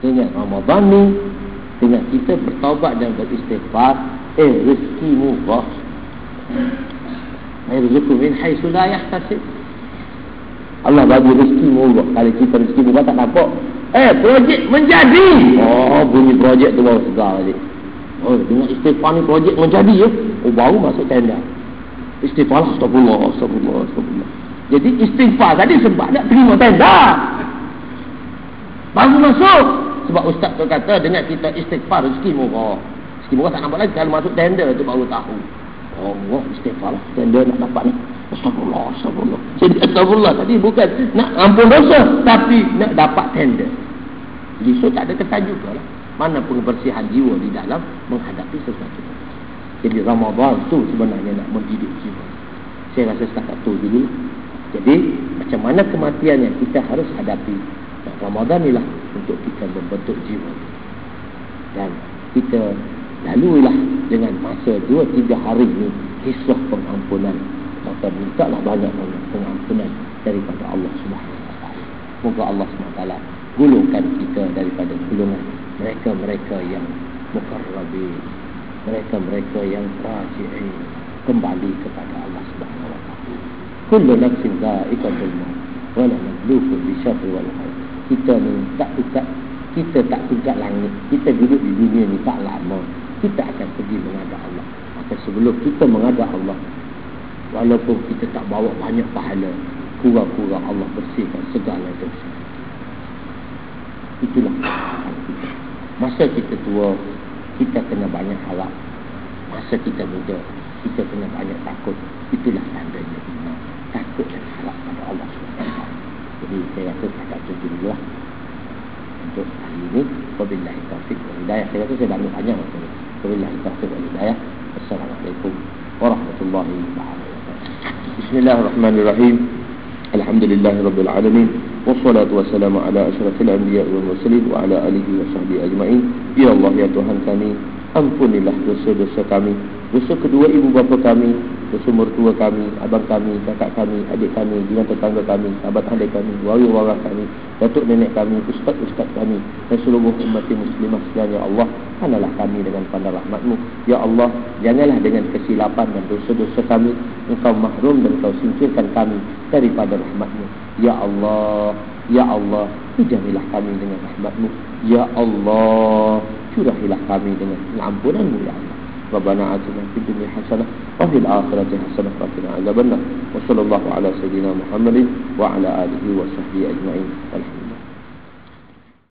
dengan Ramadan ni dengan kita bertaubat dan beristighfar eh rezeki murah eh rezeki min haitsu la yahtasib. Allah bagi rezeki murah kalau kita rezeki murah tak nampak eh projek menjadi. Oh bunyi projek tu baru segar tadi oh dengan istighfar ni projek menjadi ya. Oh baru masuk tenda. Istighfar astagfirullah astagfirullah astagfirullah. Jadi istighfar tadi sebab nak terima tenda. Baru masuk sebab ustaz tu kata dengan kita istighfar rezeki murah. Rezeki murah tak nampak lagi kalau masuk tender tu baru tahu. Oh, Allah istighfar lah. Tender nak dapat ni. Astagfirullah, astagfirullah. Jadi astagfirullah tadi bukan nak ampun dosa tapi nak dapat tender. Jadi so tak ada kesan juga lah. Mana pengebersihan jiwa di dalam menghadapi sesuatu. Jadi Ramadan tu sebenarnya nak mendidik jiwa. Saya rasa setakat tu dulu. Jadi macam mana kematian yang kita harus hadapi Ramadan inilah untuk kita membentuk jiwa dan kita laluilah dengan masa 2-3 hari ini kisah pengampunan maka minta lah banyak-banyak pengampunan daripada Allah Subhanahu Taala. Moga Allah Taala gulungkan kita daripada gulungan mereka-mereka yang mukarrabin mereka-mereka yang raji'in kembali kepada Allah Subhanahu Taala. Kullu nafsin dha'iqatul maut wa la nabluukum bi syarri wal khair kita ni tak tukar kita tak tukar langit. Kita duduk di dunia ni tak lama kita akan pergi menghadap Allah. Maka sebelum kita menghadap Allah walaupun kita tak bawa banyak pahala kurang-kurang Allah bersihkan segala dosa. Itulah masa kita tua kita kena banyak harap masa kita muda kita kena banyak takut. Itulah tandanya iman takut dan harap pada Allah SWT jadi saya rasa tak ada dulu lah untuk hari ini wabillahi taufiq wal hidayah. Saya rasa saya dah ambil panjang waktu ini wabillahi taufiq wal hidayah. Assalamualaikum warahmatullahi wabarakatuh. Bismillahirrahmanirrahim. Alhamdulillah rabbil alamin. Wassalatu wassalamu ala asyrafil anbiya wal mursalin wa ala alihi wa sahbihi ajma'in. Ya Allah ya Tuhan kami ampunilah dosa-dosa kami. Dosa kedua ibu bapa kami dosa mertua kami, abang kami, kakak kami, adik kami, jiran tetangga kami, sahabat adik kami, wari-wara kami, datuk nenek kami, ustaz-ustaz kami, dan seluruh umat muslimah sekalian, Ya Allah, analah kami dengan pandang rahmatmu. Ya Allah, janganlah dengan kesilapan dan dosa-dosa kami, engkau mahrum dan engkau singkirkan kami daripada rahmatmu. Ya Allah, Ya Allah, hijamilah kami dengan rahmatmu. Ya Allah, curahilah kami dengan ampunanmu, Ya Allah. ربنا آتنا في الدنيا حسنة وفي الآخرة حسنة وقنا عذاب النار وصلى الله على سيدنا محمد وعلى آله وصحبه أجمعين والحمد